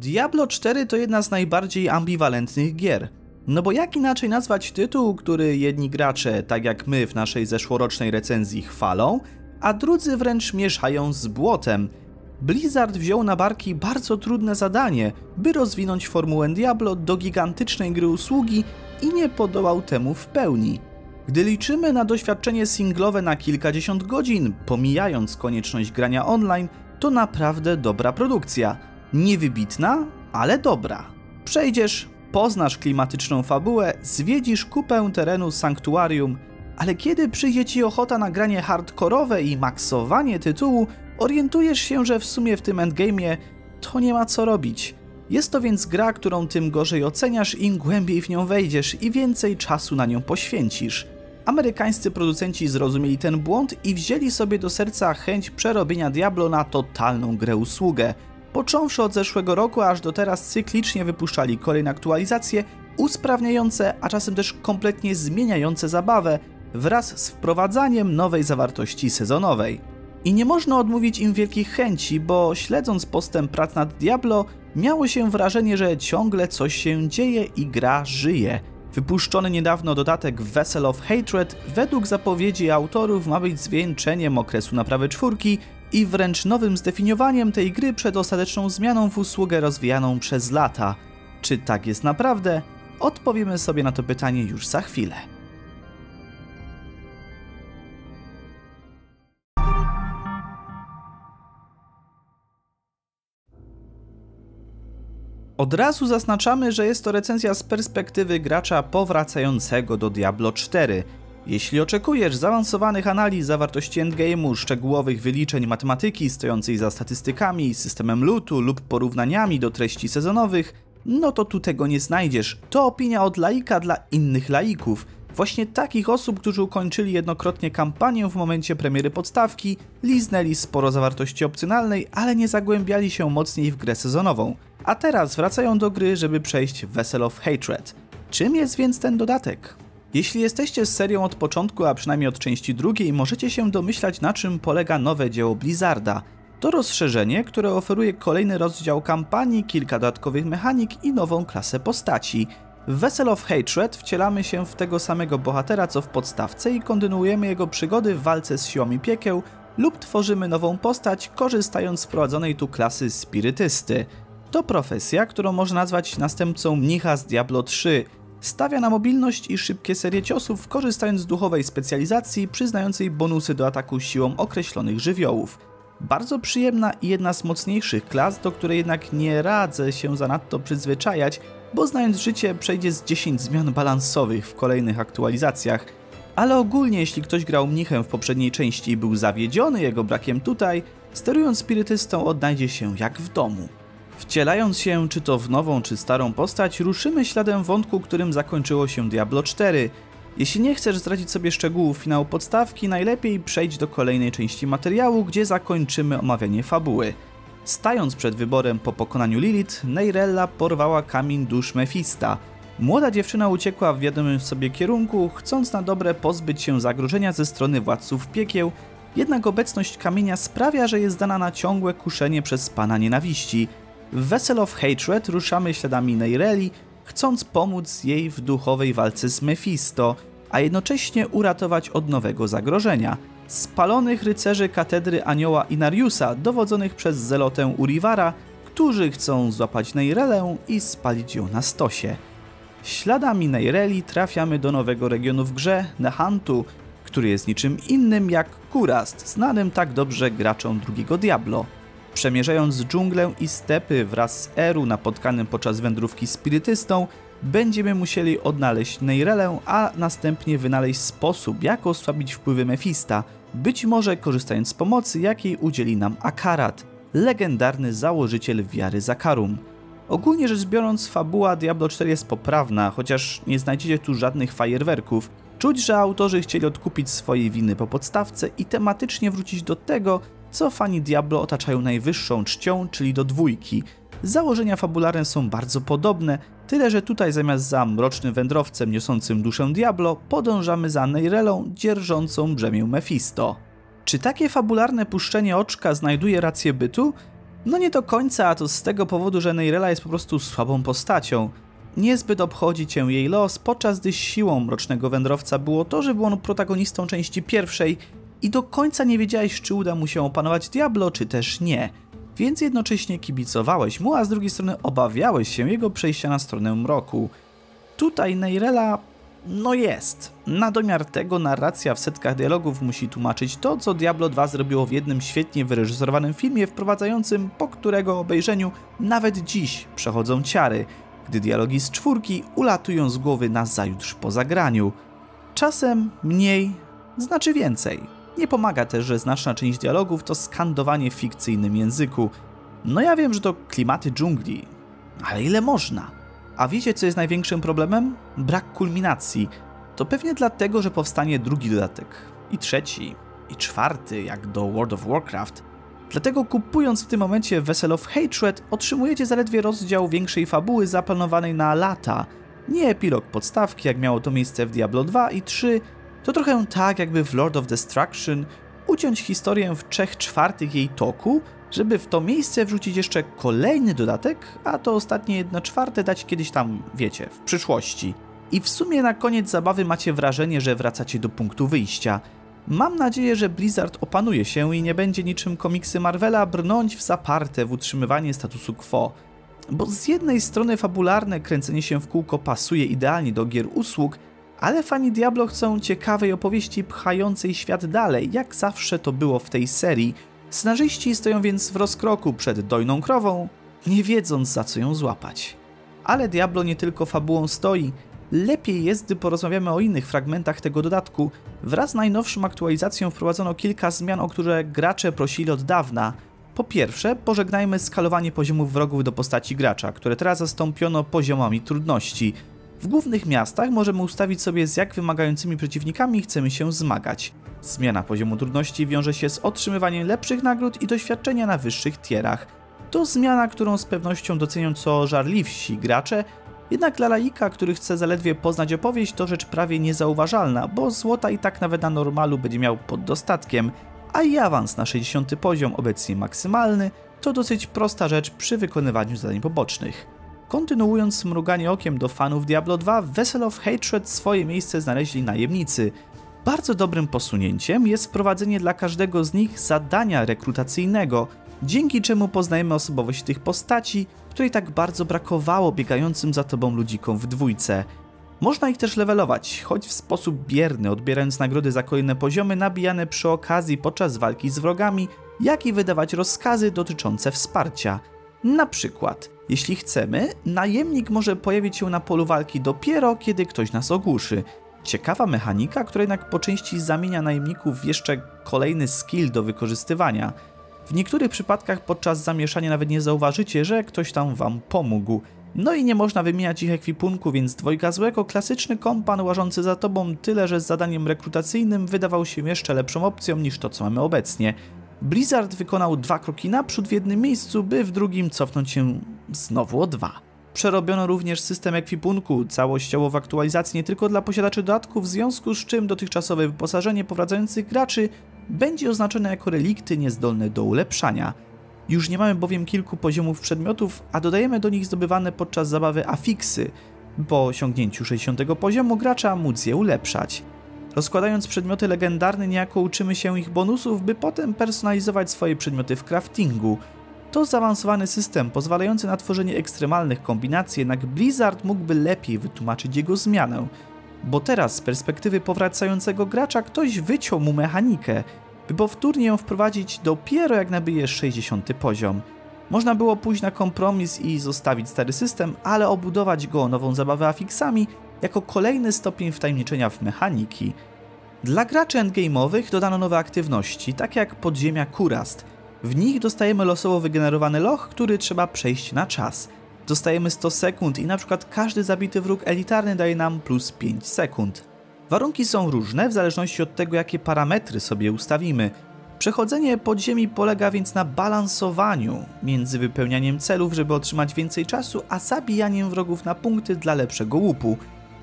Diablo 4 to jedna z najbardziej ambiwalentnych gier. No bo jak inaczej nazwać tytuł, który jedni gracze, tak jak my w naszej zeszłorocznej recenzji, chwalą, a drudzy wręcz mieszają z błotem. Blizzard wziął na barki bardzo trudne zadanie, by rozwinąć formułę Diablo do gigantycznej gry usługi i nie podołał temu w pełni. Gdy liczymy na doświadczenie singlowe na kilkadziesiąt godzin, pomijając konieczność grania online, to naprawdę dobra produkcja. Niewybitna, ale dobra. Przejdziesz, poznasz klimatyczną fabułę, zwiedzisz kupę terenu sanktuarium, ale kiedy przyjdzie ci ochota na granie hardkorowe i maksowanie tytułu, orientujesz się, że w sumie w tym endgame'ie to nie ma co robić. Jest to więc gra, którą tym gorzej oceniasz, im głębiej w nią wejdziesz i więcej czasu na nią poświęcisz. Amerykańscy producenci zrozumieli ten błąd i wzięli sobie do serca chęć przerobienia Diablo na totalną grę usługę. Począwszy od zeszłego roku, aż do teraz cyklicznie wypuszczali kolejne aktualizacje, usprawniające, a czasem też kompletnie zmieniające zabawę, wraz z wprowadzaniem nowej zawartości sezonowej. I nie można odmówić im wielkich chęci, bo śledząc postęp prac nad Diablo, miało się wrażenie, że ciągle coś się dzieje i gra żyje. Wypuszczony niedawno dodatek Vessel of Hatred według zapowiedzi autorów ma być zwieńczeniem okresu naprawy czwórki i wręcz nowym zdefiniowaniem tej gry przed ostateczną zmianą w usługę rozwijaną przez lata. Czy tak jest naprawdę? Odpowiemy sobie na to pytanie już za chwilę. Od razu zaznaczamy, że jest to recenzja z perspektywy gracza powracającego do Diablo 4. Jeśli oczekujesz zaawansowanych analiz zawartości endgame'u, szczegółowych wyliczeń matematyki stojącej za statystykami, systemem lootu lub porównaniami do treści sezonowych, no to tu tego nie znajdziesz. To opinia od laika dla innych laików. Właśnie takich osób, którzy ukończyli jednokrotnie kampanię w momencie premiery podstawki, liznęli sporo zawartości opcjonalnej, ale nie zagłębiali się mocniej w grę sezonową. A teraz wracają do gry, żeby przejść Vessel of Hatred. Czym jest więc ten dodatek? Jeśli jesteście z serią od początku, a przynajmniej od części drugiej, możecie się domyślać na czym polega nowe dzieło Blizzarda. To rozszerzenie, które oferuje kolejny rozdział kampanii, kilka dodatkowych mechanik i nową klasę postaci. W Vessel of Hatred wcielamy się w tego samego bohatera co w podstawce i kontynuujemy jego przygody w walce z siłami piekieł lub tworzymy nową postać korzystając z wprowadzonej tu klasy spirytysty. To profesja, którą można nazwać następcą mnicha z Diablo 3. Stawia na mobilność i szybkie serie ciosów, korzystając z duchowej specjalizacji przyznającej bonusy do ataku siłą określonych żywiołów. Bardzo przyjemna i jedna z mocniejszych klas, do której jednak nie radzę się zanadto przyzwyczajać, bo znając życie przejdzie z 10 zmian balansowych w kolejnych aktualizacjach. Ale ogólnie jeśli ktoś grał mnichem w poprzedniej części i był zawiedziony jego brakiem tutaj, sterując spirytystą odnajdzie się jak w domu. Wcielając się czy to w nową czy starą postać, ruszymy śladem wątku, którym zakończyło się Diablo 4. Jeśli nie chcesz zdradzić sobie szczegółów finału podstawki, najlepiej przejdź do kolejnej części materiału, gdzie zakończymy omawianie fabuły. Stając przed wyborem po pokonaniu Lilith, Neirella porwała kamień dusz Mefista. Młoda dziewczyna uciekła w wiadomym sobie kierunku, chcąc na dobre pozbyć się zagrożenia ze strony władców piekieł, jednak obecność kamienia sprawia, że jest dana na ciągłe kuszenie przez pana nienawiści. W Vessel of Hatred ruszamy śladami Neireli, chcąc pomóc jej w duchowej walce z Mephisto, a jednocześnie uratować od nowego zagrożenia – spalonych rycerzy katedry Anioła Inariusa, dowodzonych przez zelotę Urivara, którzy chcą złapać Neirelę i spalić ją na stosie. Śladami Neireli trafiamy do nowego regionu w grze, Nehantu, który jest niczym innym jak Kurast, znanym tak dobrze graczom drugiego Diablo. Przemierzając dżunglę i stepy wraz z Eru napotkanym podczas wędrówki spirytystą, będziemy musieli odnaleźć Neirelę, a następnie wynaleźć sposób, jak osłabić wpływy Mefista, być może korzystając z pomocy, jakiej udzieli nam Akarat, legendarny założyciel wiary Zakarum. Ogólnie rzecz biorąc, fabuła Diablo 4 jest poprawna, chociaż nie znajdziecie tu żadnych fajerwerków. Czuć, że autorzy chcieli odkupić swoje winy po podstawce i tematycznie wrócić do tego, co fani Diablo otaczają najwyższą czcią, czyli do dwójki. Założenia fabularne są bardzo podobne, tyle że tutaj zamiast za mrocznym wędrowcem niosącym duszę Diablo, podążamy za Neirelą dzierżącą brzemię Mephisto. Czy takie fabularne puszczenie oczka znajduje rację bytu? No nie do końca, a to z tego powodu, że Neirela jest po prostu słabą postacią. Niezbyt obchodzi cię jej los, podczas gdy siłą Mrocznego Wędrowca było to, że był on protagonistą części pierwszej i do końca nie wiedziałeś, czy uda mu się opanować Diablo, czy też nie. Więc jednocześnie kibicowałeś mu, a z drugiej strony obawiałeś się jego przejścia na stronę mroku. Tutaj Neirela no jest. Na domiar tego narracja w setkach dialogów musi tłumaczyć to, co Diablo 2 zrobiło w jednym świetnie wyreżyserowanym filmie wprowadzającym, po którego obejrzeniu nawet dziś przechodzą ciary, gdy dialogi z czwórki ulatują z głowy na zajutrz po zagraniu. Czasem mniej znaczy więcej. Nie pomaga też, że znaczna część dialogów to skandowanie w fikcyjnym języku. No ja wiem, że to klimaty dżungli, ale ile można? A wiecie, co jest największym problemem? Brak kulminacji. To pewnie dlatego, że powstanie drugi dodatek, i trzeci, i czwarty, jak do World of Warcraft. Dlatego kupując w tym momencie Vessel of Hatred, otrzymujecie zaledwie rozdział większej fabuły zaplanowanej na lata. Nie epilog podstawki, jak miało to miejsce w Diablo 2 i 3, to trochę tak jakby w Lord of Destruction uciąć historię w trzech czwartych jej toku żeby w to miejsce wrzucić jeszcze kolejny dodatek, a to ostatnie jedno czwarte dać kiedyś tam, wiecie, w przyszłości. I w sumie na koniec zabawy macie wrażenie, że wracacie do punktu wyjścia. Mam nadzieję, że Blizzard opanuje się i nie będzie niczym komiksy Marvela brnąć w zaparte w utrzymywanie statusu quo. Bo z jednej strony fabularne kręcenie się w kółko pasuje idealnie do gier usług, ale fani Diablo chcą ciekawej opowieści pchającej świat dalej, jak zawsze to było w tej serii, Scenarzyści stoją więc w rozkroku przed dojną krową, nie wiedząc za co ją złapać. Ale Diablo nie tylko fabułą stoi, lepiej jest, gdy porozmawiamy o innych fragmentach tego dodatku. Wraz z najnowszą aktualizacją wprowadzono kilka zmian, o które gracze prosili od dawna. Po pierwsze, pożegnajmy skalowanie poziomów wrogów do postaci gracza, które teraz zastąpiono poziomami trudności. W głównych miastach możemy ustawić sobie z jak wymagającymi przeciwnikami chcemy się zmagać. Zmiana poziomu trudności wiąże się z otrzymywaniem lepszych nagród i doświadczenia na wyższych tierach. To zmiana, którą z pewnością docenią co żarliwsi gracze, jednak dla laika, który chce zaledwie poznać opowieść, to rzecz prawie niezauważalna, bo złota i tak nawet na normalu będzie miał pod dostatkiem, a i awans na 60 poziom, obecnie maksymalny, to dosyć prosta rzecz przy wykonywaniu zadań pobocznych. Kontynuując mruganie okiem do fanów Diablo 2, Vessel of Hatred swoje miejsce znaleźli najemnicy – bardzo dobrym posunięciem jest wprowadzenie dla każdego z nich zadania rekrutacyjnego, dzięki czemu poznajemy osobowość tych postaci, której tak bardzo brakowało biegającym za tobą ludzikom w dwójce. Można ich też levelować, choć w sposób bierny, odbierając nagrody za kolejne poziomy nabijane przy okazji podczas walki z wrogami, jak i wydawać rozkazy dotyczące wsparcia. Na przykład, jeśli chcemy, najemnik może pojawić się na polu walki dopiero kiedy ktoś nas ogłuszy, Ciekawa mechanika, która jednak po części zamienia najemników w jeszcze kolejny skill do wykorzystywania. W niektórych przypadkach podczas zamieszania nawet nie zauważycie, że ktoś tam wam pomógł. No i nie można wymieniać ich ekwipunku, więc dwojga złego klasyczny kompan łażący za tobą, tyle że z zadaniem rekrutacyjnym wydawał się jeszcze lepszą opcją niż to co mamy obecnie. Blizzard wykonał dwa kroki naprzód w jednym miejscu, by w drugim cofnąć się znowu o dwa. Przerobiono również system ekwipunku całościowo w aktualizacji nie tylko dla posiadaczy dodatków, w związku z czym dotychczasowe wyposażenie powracających graczy będzie oznaczone jako relikty niezdolne do ulepszania. Już nie mamy bowiem kilku poziomów przedmiotów, a dodajemy do nich zdobywane podczas zabawy afiksy, po osiągnięciu 60 poziomu gracza móc je ulepszać. Rozkładając przedmioty legendarne niejako uczymy się ich bonusów, by potem personalizować swoje przedmioty w craftingu, to zaawansowany system pozwalający na tworzenie ekstremalnych kombinacji, jednak Blizzard mógłby lepiej wytłumaczyć jego zmianę, bo teraz z perspektywy powracającego gracza ktoś wyciął mu mechanikę, by powtórnie ją wprowadzić dopiero jak nabije 60 poziom. Można było pójść na kompromis i zostawić stary system, ale obudować go nową zabawę afiksami jako kolejny stopień wtajemniczenia w mechaniki. Dla graczy endgame'owych dodano nowe aktywności, takie jak podziemia Kurast – w nich dostajemy losowo wygenerowany loch, który trzeba przejść na czas. Dostajemy 100 sekund i na przykład każdy zabity wróg elitarny daje nam plus 5 sekund. Warunki są różne w zależności od tego jakie parametry sobie ustawimy. Przechodzenie podziemi polega więc na balansowaniu między wypełnianiem celów, żeby otrzymać więcej czasu, a zabijaniem wrogów na punkty dla lepszego łupu.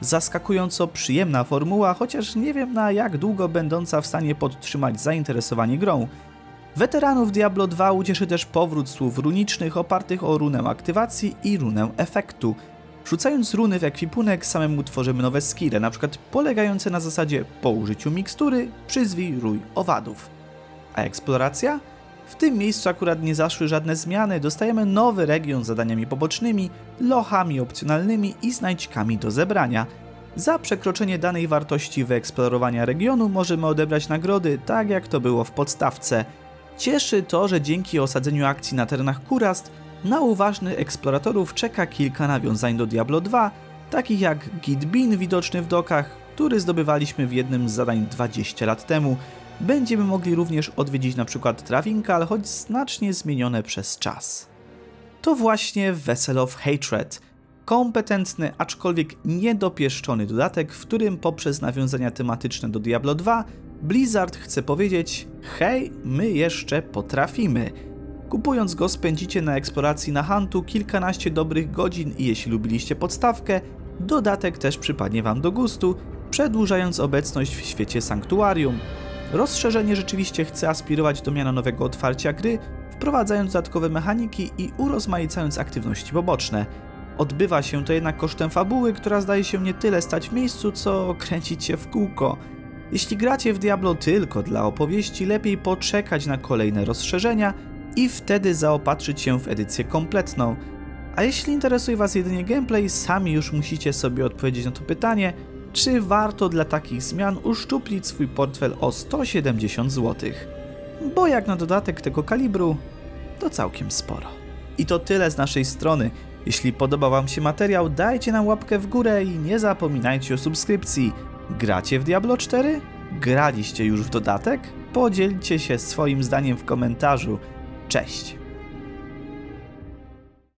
Zaskakująco przyjemna formuła, chociaż nie wiem na jak długo będąca w stanie podtrzymać zainteresowanie grą. Weteranów Diablo 2 ucieszy też powrót słów runicznych opartych o runę aktywacji i runę efektu. Rzucając runy w ekwipunek samemu tworzymy nowe skille, np. polegające na zasadzie po użyciu mikstury przyzwij rój owadów. A eksploracja? W tym miejscu akurat nie zaszły żadne zmiany, dostajemy nowy region z zadaniami pobocznymi, lochami opcjonalnymi i znajdźkami do zebrania. Za przekroczenie danej wartości wyeksplorowania regionu możemy odebrać nagrody, tak jak to było w podstawce. Cieszy to, że dzięki osadzeniu akcji na terenach Kurast na uważnych eksploratorów czeka kilka nawiązań do Diablo 2, takich jak Git Bean widoczny w dokach, który zdobywaliśmy w jednym z zadań 20 lat temu. Będziemy mogli również odwiedzić np. Travinkal, choć znacznie zmienione przez czas. To właśnie Vessel of Hatred, kompetentny, aczkolwiek niedopieszczony dodatek, w którym poprzez nawiązania tematyczne do Diablo 2 Blizzard chce powiedzieć: hej, my jeszcze potrafimy. Kupując go spędzicie na eksploracji na Huntu kilkanaście dobrych godzin i jeśli lubiliście podstawkę, dodatek też przypadnie Wam do gustu, przedłużając obecność w świecie Sanktuarium. Rozszerzenie rzeczywiście chce aspirować do miana nowego otwarcia gry, wprowadzając dodatkowe mechaniki i urozmaicając aktywności poboczne. Odbywa się to jednak kosztem fabuły, która zdaje się nie tyle stać w miejscu, co kręcić się w kółko. Jeśli gracie w Diablo tylko dla opowieści, lepiej poczekać na kolejne rozszerzenia i wtedy zaopatrzyć się w edycję kompletną. A jeśli interesuje Was jedynie gameplay, sami już musicie sobie odpowiedzieć na to pytanie, czy warto dla takich zmian uszczuplić swój portfel o 170 zł. Bo jak na dodatek tego kalibru, to całkiem sporo. I to tyle z naszej strony. Jeśli podobał Wam się materiał, dajcie nam łapkę w górę i nie zapominajcie o subskrypcji. Gracie w Diablo 4? Graliście już w dodatek? Podzielcie się swoim zdaniem w komentarzu. Cześć!